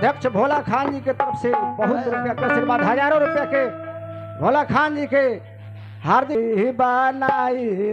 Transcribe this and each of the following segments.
अध्यक्ष भोला खान जी के तरफ़ से बहुत रुपया के आशीर्वाद, हज़ारों रुपया के। भोला खान जी के हार्दिक बनाई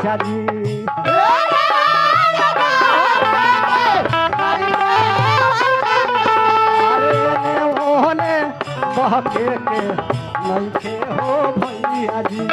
चाचा जी अरे एने ओने बहके के नइखे हो भैया जी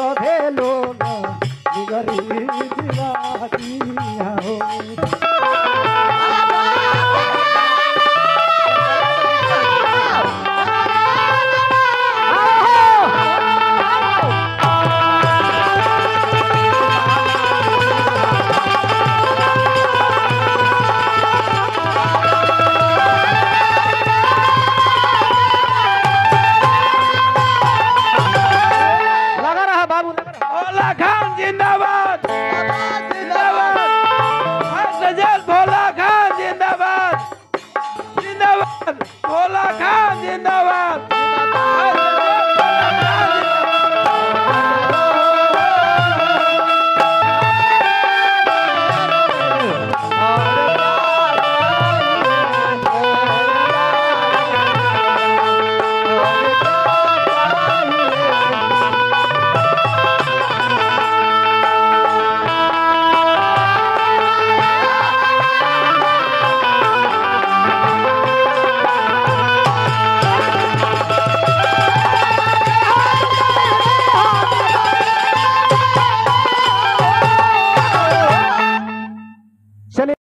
सभे लोग निगरी दिवा हो